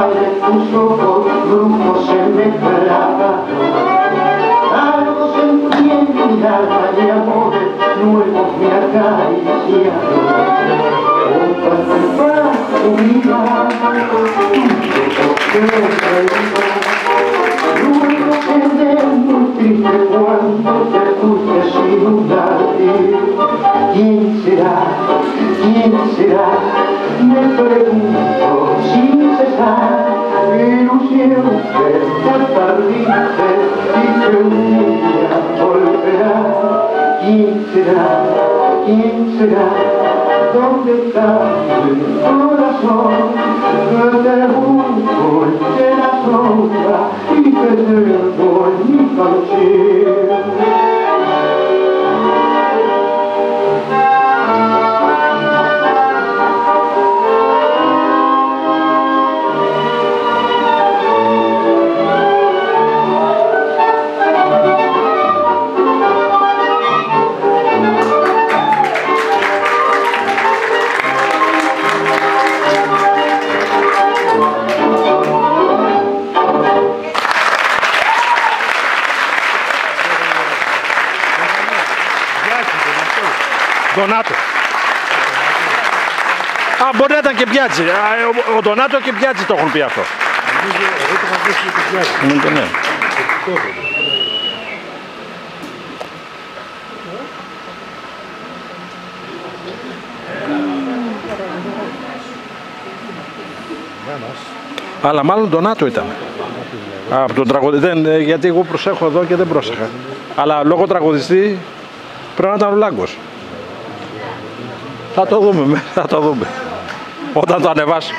lugar en tus ojos rumbo se me clava algo se enciende mi alma de amores nuevos me acaricia otra tu vida luego seré muy triste cuando te escuches inundarte ¿quién será? ¿quién será? me pregunto ¿Quién será? ¿Quién será? ¿Dónde está mi corazón? Que te busco la sombra y te doy mi canción. Ντονάτο. Α, μπορεί να ήταν και πιάτσι. Α, Ο, ο Ντονάτο και πιάτσι το έχουν πει αυτό. Ναι, ναι, ναι. Αλλά μάλλον Ντονάτο ήταν. Α, από τον τραγουδιστή. Δεν, ε, γιατί εγώ προσέχω εδώ και δεν πρόσεχα. Αλλά λόγω τραγουδιστή πρέπει να ήταν ο Λάγκος. Θα το δούμε, με, θα το δούμε. Όταν το ανεβάσω.